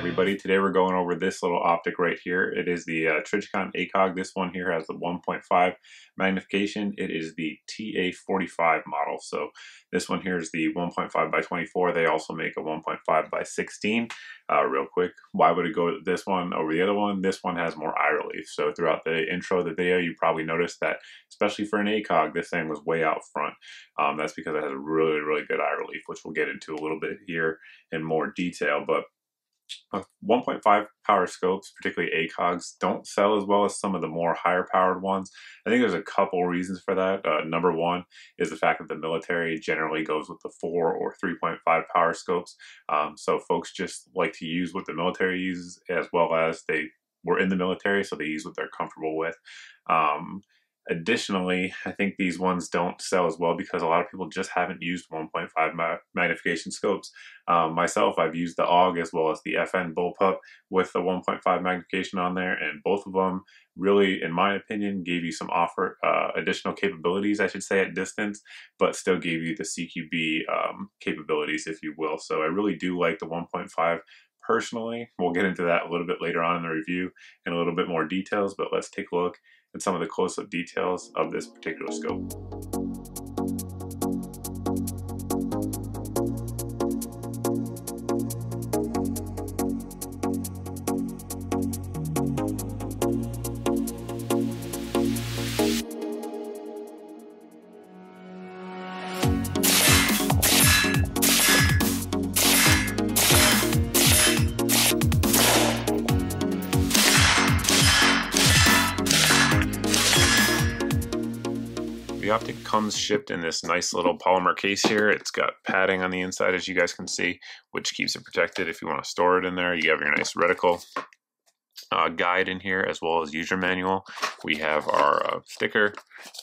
Everybody. Today we're going over this little optic right here. It is the uh, ACOG. This one here has the 1.5 magnification. It is the TA45 model. So this one here is the 1.5 by 24. They also make a 1.5 by 16. Uh, real quick, why would it go this one over the other one? This one has more eye relief. So throughout the intro of the video, you probably noticed that, especially for an ACOG, this thing was way out front. Um, that's because it has a really, really good eye relief, which we'll get into a little bit here in more detail. But 1.5 power scopes, particularly ACOGs, don't sell as well as some of the more higher powered ones. I think there's a couple reasons for that. Uh, number one is the fact that the military generally goes with the 4 or 3.5 power scopes. Um, so folks just like to use what the military uses as well as they were in the military, so they use what they're comfortable with. Um, Additionally, I think these ones don't sell as well because a lot of people just haven't used 1.5 magnification scopes. Um, myself, I've used the AUG as well as the FN Bullpup with the 1.5 magnification on there, and both of them really, in my opinion, gave you some offer uh, additional capabilities, I should say, at distance, but still gave you the CQB um, capabilities, if you will. So I really do like the 1.5 personally. We'll get into that a little bit later on in the review in a little bit more details, but let's take a look at some of the close-up details of this particular scope. The optic comes shipped in this nice little polymer case here. It's got padding on the inside as you guys can see, which keeps it protected if you want to store it in there. You have your nice reticle uh, guide in here as well as user manual. We have our uh, sticker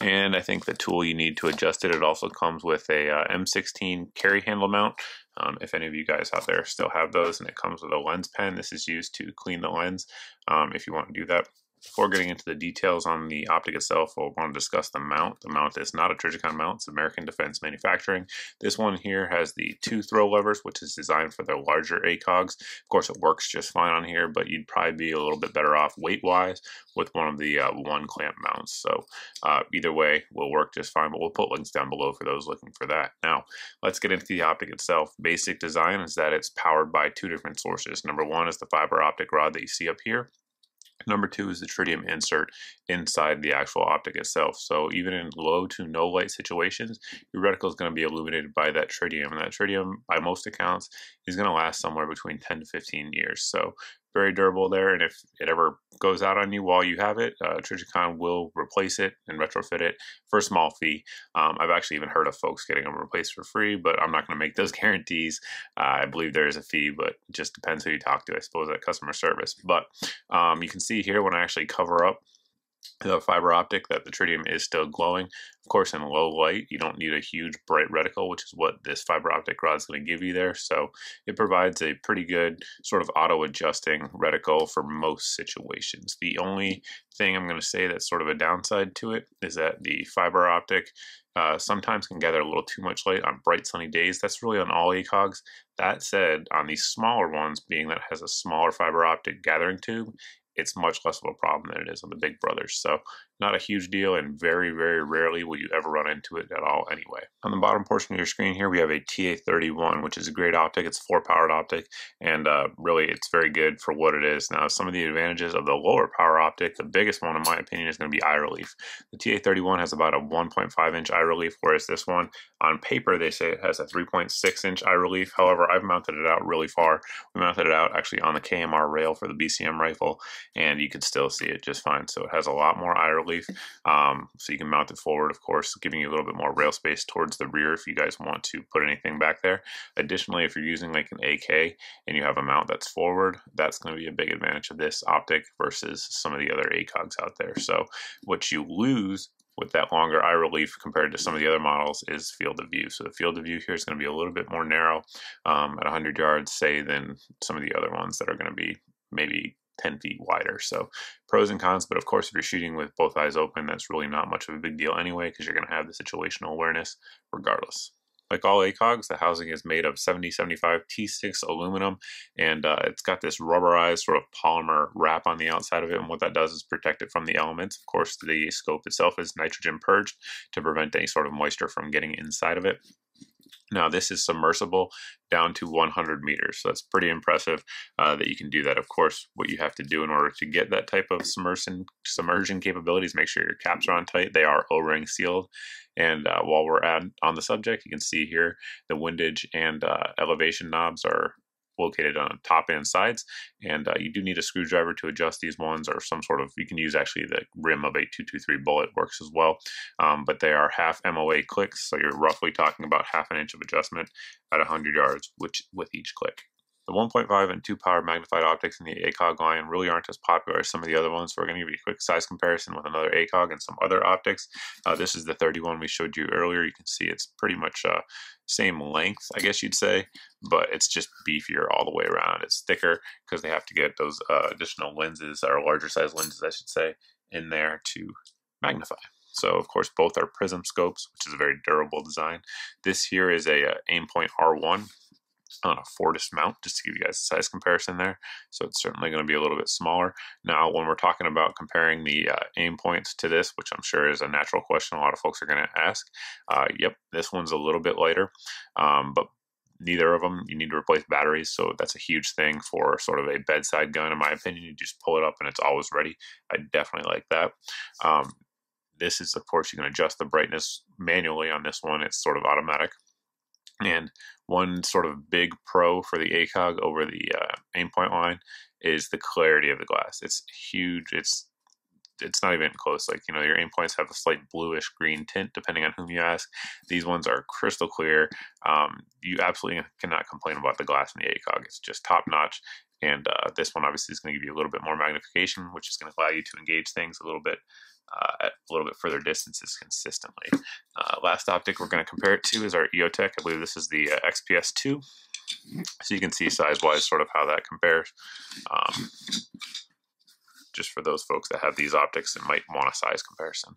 and I think the tool you need to adjust it. It also comes with a uh, M16 carry handle mount. Um, if any of you guys out there still have those and it comes with a lens pen, this is used to clean the lens um, if you want to do that. Before getting into the details on the optic itself, I want to discuss the mount. The mount is not a Trijicon mount, it's American Defense Manufacturing. This one here has the two throw levers, which is designed for the larger ACOGs. Of course, it works just fine on here, but you'd probably be a little bit better off weight-wise with one of the uh, one clamp mounts. So uh, either way will work just fine, but we'll put links down below for those looking for that. Now, let's get into the optic itself. Basic design is that it's powered by two different sources. Number one is the fiber optic rod that you see up here. Number two is the tritium insert inside the actual optic itself. So even in low to no light situations, your reticle is going to be illuminated by that tritium. And that tritium, by most accounts, is going to last somewhere between 10 to 15 years. So very durable there. And if it ever goes out on you while you have it, uh, Trijicon will replace it and retrofit it for a small fee. Um, I've actually even heard of folks getting them replaced for free, but I'm not going to make those guarantees. Uh, I believe there is a fee, but it just depends who you talk to, I suppose, at customer service. But um, you can see here when I actually cover up the fiber optic that the tritium is still glowing. Of course, in low light, you don't need a huge bright reticle, which is what this fiber optic rod is going to give you there. So it provides a pretty good sort of auto-adjusting reticle for most situations. The only thing I'm going to say that's sort of a downside to it is that the fiber optic uh, sometimes can gather a little too much light on bright sunny days. That's really on all ACOGs. That said, on these smaller ones, being that it has a smaller fiber optic gathering tube, it's much less of a problem than it is on the big brothers. So not a huge deal and very, very rarely will you ever run into it at all anyway. On the bottom portion of your screen here, we have a TA31, which is a great optic. It's a four powered optic and uh, really it's very good for what it is. Now, some of the advantages of the lower power optic, the biggest one in my opinion is going to be eye relief. The TA31 has about a 1.5 inch eye relief, whereas this one on paper, they say it has a 3.6 inch eye relief. However, I've mounted it out really far. We mounted it out actually on the KMR rail for the BCM rifle and you can still see it just fine. So it has a lot more eye relief. Um, so you can mount it forward, of course, giving you a little bit more rail space towards the rear if you guys want to put anything back there. Additionally, if you're using like an AK and you have a mount that's forward, that's going to be a big advantage of this optic versus some of the other ACOGs out there. So what you lose with that longer eye relief compared to some of the other models is field of view. So the field of view here is going to be a little bit more narrow um, at 100 yards, say, than some of the other ones that are going to be maybe 10 feet wider. So pros and cons, but of course, if you're shooting with both eyes open, that's really not much of a big deal anyway, because you're going to have the situational awareness regardless. Like all ACOGs, the housing is made of 7075 T6 aluminum, and uh, it's got this rubberized sort of polymer wrap on the outside of it. And what that does is protect it from the elements. Of course, the scope itself is nitrogen purged to prevent any sort of moisture from getting inside of it. Now this is submersible down to 100 meters, so that's pretty impressive uh, that you can do that. Of course, what you have to do in order to get that type of submersion submersion capabilities, make sure your caps are on tight. They are O-ring sealed. And uh, while we're at, on the subject, you can see here the windage and uh, elevation knobs are located on top and sides. And uh, you do need a screwdriver to adjust these ones or some sort of, you can use actually the rim of a 223 bullet works as well. Um, but they are half MOA clicks. So you're roughly talking about half an inch of adjustment at 100 yards which, with each click. The 1.5 and 2 power magnified optics in the ACOG line really aren't as popular as some of the other ones, so we're going to give you a quick size comparison with another ACOG and some other optics. Uh, this is the 31 we showed you earlier. You can see it's pretty much uh, same length, I guess you'd say, but it's just beefier all the way around. It's thicker because they have to get those uh, additional lenses, or larger size lenses, I should say, in there to magnify. So of course both are prism scopes, which is a very durable design. This here is a, a uh, Aimpoint R1 on a Fortis mount, just to give you guys a size comparison there. So it's certainly going to be a little bit smaller. Now, when we're talking about comparing the uh, Aimpoints to this, which I'm sure is a natural question a lot of folks are going to ask, uh, yep, this one's a little bit lighter, um, but neither of them you need to replace batteries so that's a huge thing for sort of a bedside gun in my opinion you just pull it up and it's always ready i definitely like that um, this is of course you can adjust the brightness manually on this one it's sort of automatic and one sort of big pro for the ACOG over the uh, Aimpoint line is the clarity of the glass. It's huge. It's it's not even close. Like you know, your Aimpoints have a slight bluish green tint, depending on whom you ask. These ones are crystal clear. Um, you absolutely cannot complain about the glass in the ACOG. It's just top notch. And uh, this one obviously is going to give you a little bit more magnification, which is going to allow you to engage things a little bit uh, at a little bit further distances consistently. Uh, last optic we're going to compare it to is our EOTech. I believe this is the uh, XPS2. So you can see size-wise sort of how that compares. Um, just for those folks that have these optics and might want a size comparison.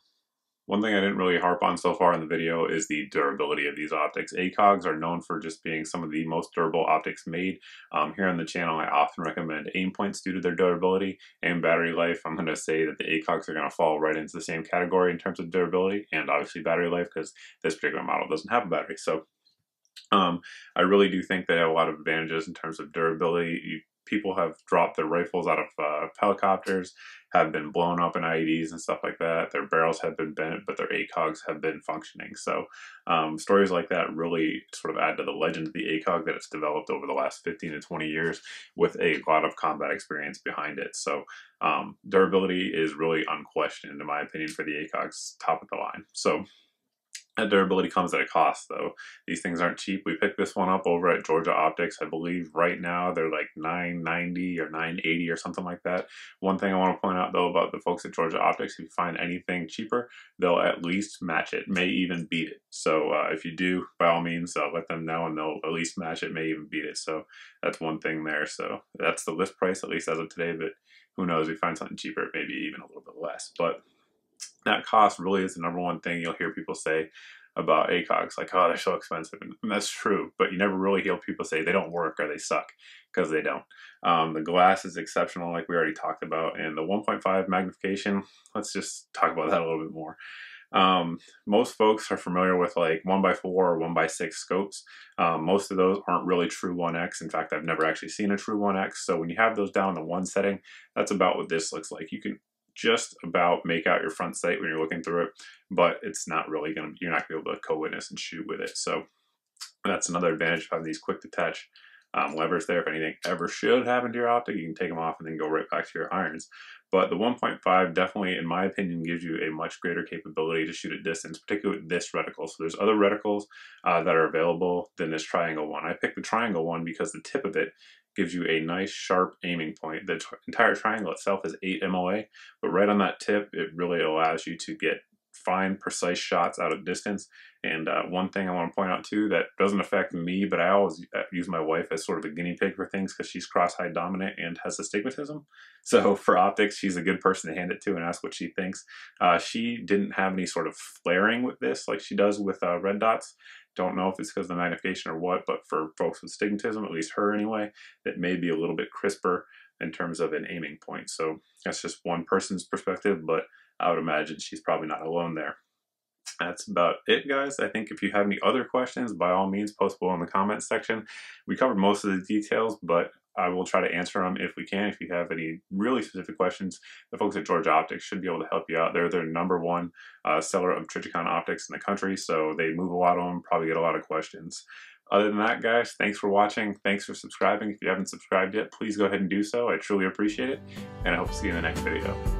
One thing I didn't really harp on so far in the video is the durability of these optics. ACOGs are known for just being some of the most durable optics made. Um, here on the channel, I often recommend Aimpoints due to their durability and battery life. I'm going to say that the ACOGs are going to fall right into the same category in terms of durability and obviously battery life because this particular model doesn't have a battery. So um, I really do think they have a lot of advantages in terms of durability. You people have dropped their rifles out of uh, helicopters, have been blown up in IEDs and stuff like that. Their barrels have been bent, but their ACOGs have been functioning. So um, stories like that really sort of add to the legend of the ACOG that it's developed over the last 15 to 20 years with a lot of combat experience behind it. So um, durability is really unquestioned, in my opinion, for the ACOGs top of the line. So durability comes at a cost, though. These things aren't cheap. We picked this one up over at Georgia Optics. I believe right now they're like 990 or 980 or something like that. One thing I want to point out, though, about the folks at Georgia Optics, if you find anything cheaper, they'll at least match it, may even beat it. So uh, if you do, by all means, uh, let them know and they'll at least match it, may even beat it. So that's one thing there. So that's the list price, at least as of today, but who knows, we find something cheaper, maybe even a little bit less. But that cost really is the number one thing you'll hear people say about ACOGs, like, oh, they're so expensive. And that's true, but you never really hear people say they don't work or they suck because they don't. Um, the glass is exceptional, like we already talked about, and the 1.5 magnification, let's just talk about that a little bit more. Um, most folks are familiar with like 1x4 or 1x6 scopes. Um, most of those aren't really true 1x. In fact, I've never actually seen a true 1x. So when you have those down to one setting, that's about what this looks like. You can just about make out your front sight when you're looking through it, but it's not really going to, you're not going to be able to co-witness and shoot with it. So that's another advantage of having these quick detach um, levers there. If anything ever should happen to your optic, you can take them off and then go right back to your irons. But the 1.5 definitely, in my opinion, gives you a much greater capability to shoot at distance, particularly with this reticle. So there's other reticles uh, that are available than this triangle one. I picked the triangle one because the tip of it gives you a nice sharp aiming point. The entire triangle itself is 8 MOA, but right on that tip, it really allows you to get fine, precise shots out of distance. And uh, one thing I want to point out too that doesn't affect me, but I always uh, use my wife as sort of a guinea pig for things because she's cross-eyed dominant and has astigmatism. So for optics, she's a good person to hand it to and ask what she thinks. Uh, she didn't have any sort of flaring with this like she does with uh, red dots. Don't know if it's because of the magnification or what, but for folks with stigmatism, at least her anyway, it may be a little bit crisper in terms of an aiming point. So that's just one person's perspective, but I would imagine she's probably not alone there. That's about it, guys. I think if you have any other questions, by all means, post below in the comments section. We covered most of the details, but I will try to answer them if we can. If you have any really specific questions, the folks at George Optics should be able to help you out. They're their number one uh, seller of Trijicon optics in the country, so they move a lot of them, probably get a lot of questions. Other than that, guys, thanks for watching. Thanks for subscribing. If you haven't subscribed yet, please go ahead and do so. I truly appreciate it, and I hope to see you in the next video.